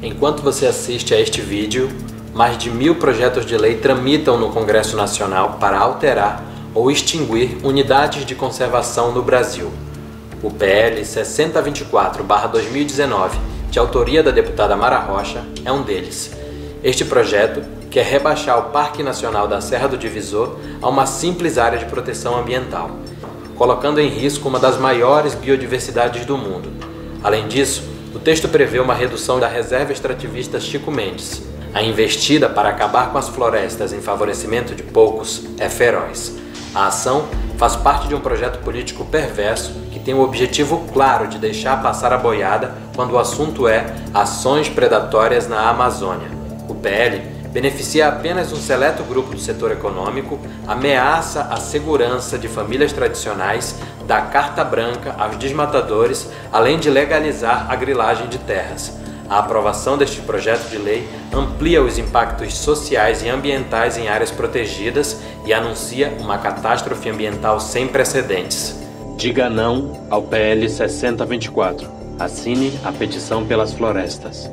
Enquanto você assiste a este vídeo, mais de mil projetos de lei tramitam no Congresso Nacional para alterar ou extinguir unidades de conservação no Brasil. O PL 6024-2019, de autoria da deputada Mara Rocha, é um deles. Este projeto quer rebaixar o Parque Nacional da Serra do Divisor a uma simples área de proteção ambiental, colocando em risco uma das maiores biodiversidades do mundo. Além disso, o texto prevê uma redução da reserva extrativista Chico Mendes. A investida para acabar com as florestas em favorecimento de poucos é feroz. A ação faz parte de um projeto político perverso que tem o objetivo claro de deixar passar a boiada quando o assunto é ações predatórias na Amazônia. O PL beneficia apenas um seleto grupo do setor econômico, ameaça a segurança de famílias tradicionais, dá carta branca aos desmatadores, além de legalizar a grilagem de terras. A aprovação deste projeto de lei amplia os impactos sociais e ambientais em áreas protegidas e anuncia uma catástrofe ambiental sem precedentes. Diga não ao PL 6024. Assine a petição pelas florestas.